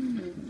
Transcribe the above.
Mm-hmm.